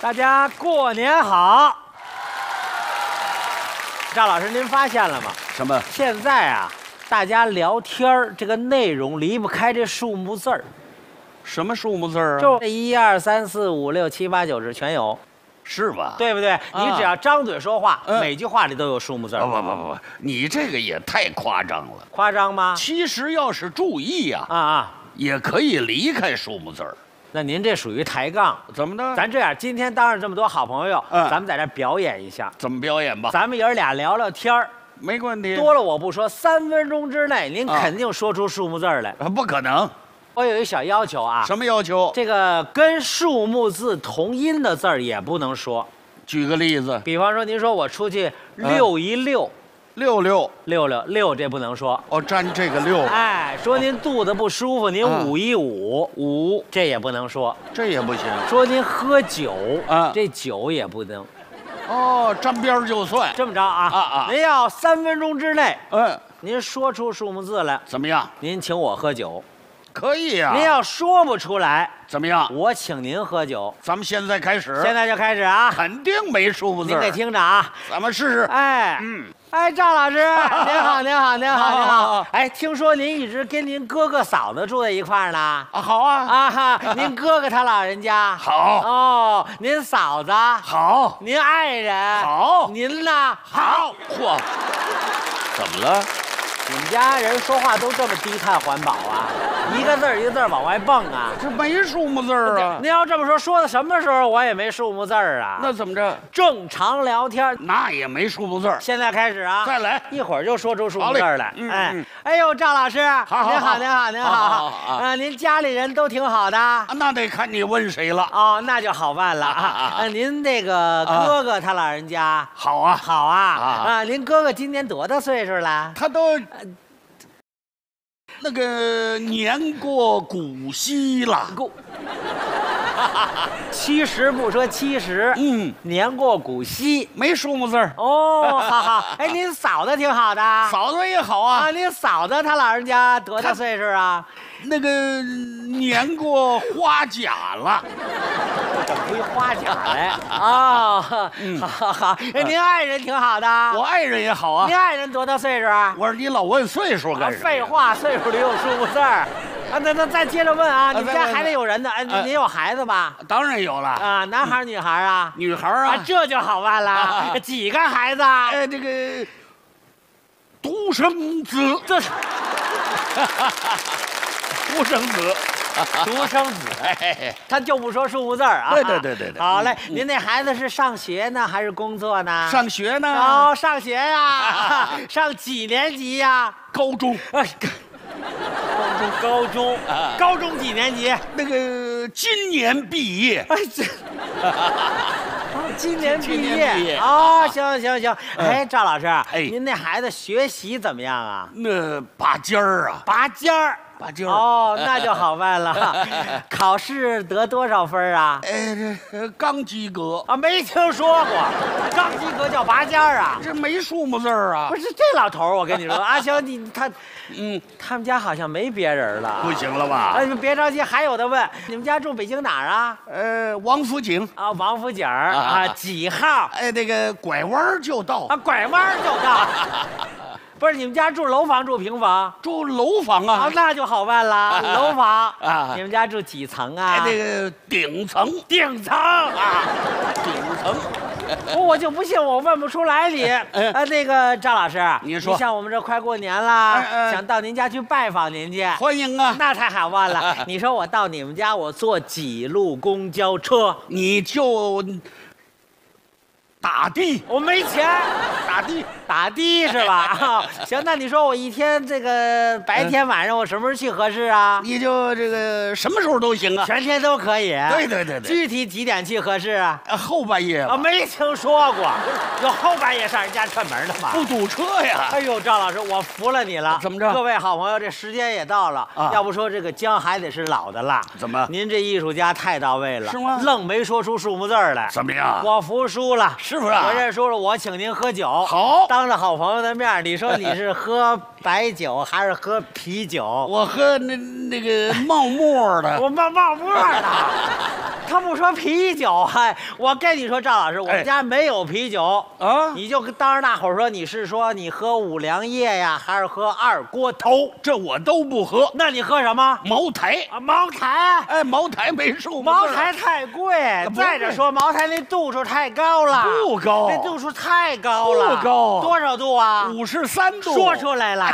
大家过年好。赵老师，您发现了吗？什么？现在啊，大家聊天儿这个内容离不开这数目字儿，什么数目字儿啊？就这一二三四五六七八九十全有，是吧？对不对？你只要张嘴说话，嗯每句话里都有数目字儿。不不不不不，你这个也太夸张了。夸张吗？其实要是注意呀、啊啊，也可以离开数目字儿。那您这属于抬杠。怎么的？咱这样，今天当着这么多好朋友，嗯咱们在这表演一下，怎么表演吧？咱们爷儿俩聊聊天儿。没问题。多了我不说，三分钟之内您啊肯定说出数目字儿来。啊不可能。我有一小要求啊，什么要求？这个跟数目字同音的字儿也不能说。举个例子，比方说，您说我出去溜一溜，六六六六六，这不能说。哦，沾这个六，哎，说您肚子不舒服，您啊捂一捂，五这也不能说。这也不行。说您喝酒，啊这酒也不能。哦，沾边儿就算。这么着啊啊啊您要三分钟之内，嗯，您说出数目字来，怎么样？您请我喝酒。可以呀、您要说不出来，怎么样？我请您喝酒。咱们现在开始。现在就开始啊，肯定没数目字儿。您得听着啊。咱们试试。哎，嗯，哎，赵老师，您好，您好，您好，您好。哎，听说您一直跟您哥哥嫂子住在一块儿呢？啊，好啊，啊哈，您哥哥他老人家。好，哦，您嫂子，好，您爱人，好。您呢？好，嚯，怎么了？你们家人说话都这么低碳环保啊？一个字儿一个字儿往外蹦啊？这没数目字儿啊？您要这么说，说到什么时候我也没数目字儿啊？那怎么着？正常聊天，那也没数目字儿。现在开始啊！再来一会儿就说出数目字儿来。嗯哎嗯，哎呦，赵老师，好好您好，您好，您好好好好。呃，您家里人都挺好的。啊那得看你问谁了。哦，那就好办了啊您那个哥哥他老人家好啊，好啊啊啊，您哥哥今年多大岁数了？他都那个年过古稀了。过 七十不说七十，嗯，年过古稀。没数目字儿。哦，好好。哎，您嫂子挺好的。嫂子也好啊啊，，您嫂子她老人家多大岁数啊？那个年过花甲了。整出一花甲来啊！好好好，哎您爱人挺好的。我爱人也好啊您。爱人多大岁数啊？我说你老问岁数啊干什么？废。话，岁数里有数目字儿。啊，那那再接着问啊，你们家还得有人呢？哎，啊您有孩子吧？当然有了，啊，男孩女孩啊？女孩啊，啊。这就好办啊了。几个孩子啊？哎，这个独生子，这是 独生子。独生子，哎，他就不说数目字儿啊。对对对对对好嘞，嗯您那孩子是上学呢，还是工作呢？上学呢，哦，上学呀，上几年级呀？高中哎，高中，高中啊，高中几年级？那个今年毕业。哎，这。今年毕今年毕业啊哦，行行行，哎，赵老师，哎您那孩子学习怎么样啊？那拔尖儿啊，拔尖儿，儿哦，那就好办了。考试得多少分儿啊？哎，这呃刚及格，啊，没听说过，刚及格叫拔尖儿啊？这没数目字儿啊不。是这老头儿，我跟你说，阿香，你他嗯，他们家好像没别人了。不行了吧哎，？你们别着急，还有的问，你们家住北京哪儿啊？呃，王府井，啊，王府井儿啊几号？哎，那个拐弯儿就到啊，，拐弯儿就到。不是你们家住楼房住平房？住楼房啊啊，，那就好办了，楼房。啊你们家住几层啊？哎，那个顶层，顶层啊。顶层，我 我就不信我问不出来你。哎呃，那个赵老师，你说像我们这快过年了，想到您家去拜访您去。欢迎啊！那太好办了！你说我到你们家，我坐几路公交车？你就打的，我没钱，打的，打的是吧？啊 行，那你说我一天这个白天晚上我什么时候去合适啊？你就这个什么时候都行啊。全天都可以。对对对对，具体几点去合适啊？呃后半夜啊，吧，没听说过，有后半夜上人家串门的吗？不堵车呀。哎呦，赵老师，我服了你了。怎么着各位好朋友，这时间也到了，啊要不说这个姜还得是老的辣。怎么您这艺术家太到位了，是吗愣没说出数目字儿来。怎么样？我服输了，是不是啊我认叔叔，我请您喝酒。好当着好朋友的面，你说你是喝白酒还是喝啤酒？我喝那那个冒沫的。我冒冒沫的。他不说啤酒，嗨，我跟你说，赵老师，我们家没有啤酒啊你就当着大伙儿说，你是说你喝五粮液呀，还是喝二锅头？这我都不喝。那你喝什么？茅台，啊，茅台。哎，茅台没数茅台太贵，再者说茅台那度数太高了，不高那度数太高了，不高多少度啊？五十三度，说出来了。